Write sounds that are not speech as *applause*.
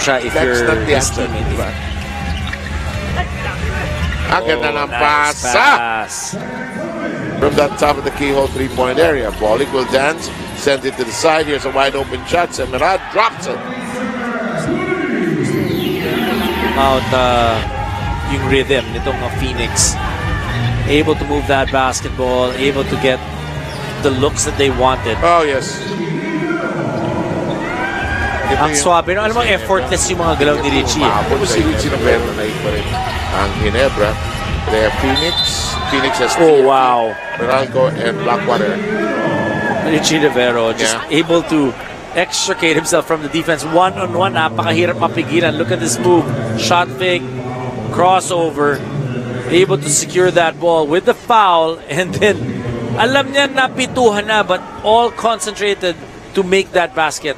siya if That's you're not the his answer, di ba? Ang ganda ng Oh, nice pasa pass. from that top of the keyhole three-point area. Bollig will dance, send it to the side. Here's a wide open shot. Semerad drops it. out uh, yung rhythm nitong uh, Phoenix. Able to move that basketball, able to get the looks that they wanted. Oh, yes. Ang swabe, no? alam mo, effortless yung mga galaw ni Richie. eh. Umabot si Richie November na iba rin ang Ginebra. They have Phoenix. Phoenix has Oh, wow. Meralco and Blackwater. Richie Rivero just Yeah. able to extricate himself from the defense. One-on-one, napakahirap mapigilan. Look at this move. Shot fake, crossover. Able to secure that ball with the foul. *laughs* And then, alam niya na pituhan na, but all concentrated to make that basket.